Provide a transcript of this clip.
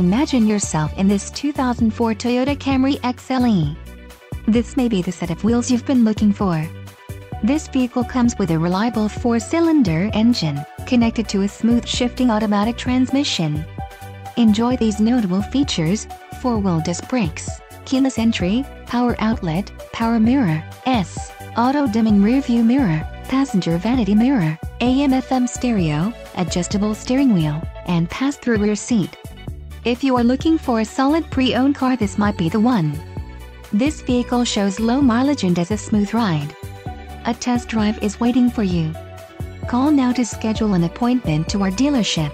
Imagine yourself in this 2004 Toyota Camry XLE. This may be the set of wheels you've been looking for. This vehicle comes with a reliable four-cylinder engine, connected to a smooth shifting automatic transmission. Enjoy these notable features, four-wheel disc brakes, keyless entry, power outlet, power mirror, S, auto-dimming rearview mirror, passenger vanity mirror, AM-FM stereo, adjustable steering wheel, and pass-through rear seat. If you are looking for a solid pre-owned car this might be the one. This vehicle shows low mileage and has a smooth ride. A test drive is waiting for you. Call now to schedule an appointment to our dealership.